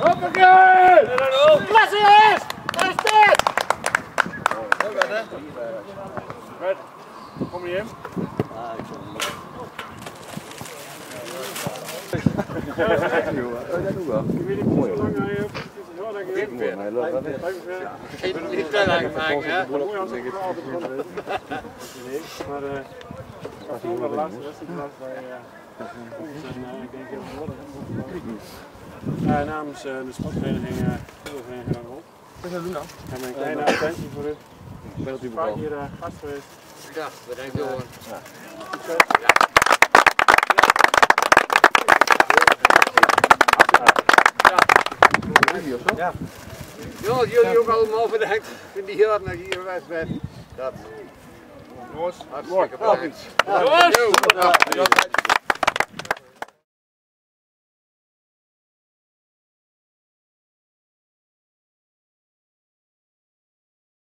Hoppakee! Klasse jongens! Gefeliciteerd! Red, kom je in? Ik weet niet hoe lang hij op Ja, denk ik. Niet te lang maken, hè? Het maar eh, het was wel de laatste wedstrijd bij eh, ons en eh, ik denk heel veel uh, Namens eh, de sportvereniging uh, voetbalvereniging Rangel. Wat gaan we doen dan? En een kleine attentie voor u. Ik vaak hier uh, gast geweest. Ja, bedankt jongen. Succes. Ja, jullie ook allemaal bedankt voor die jaar naar hier wedstrijd. Dat. Jongens, Hartstikke bedankt.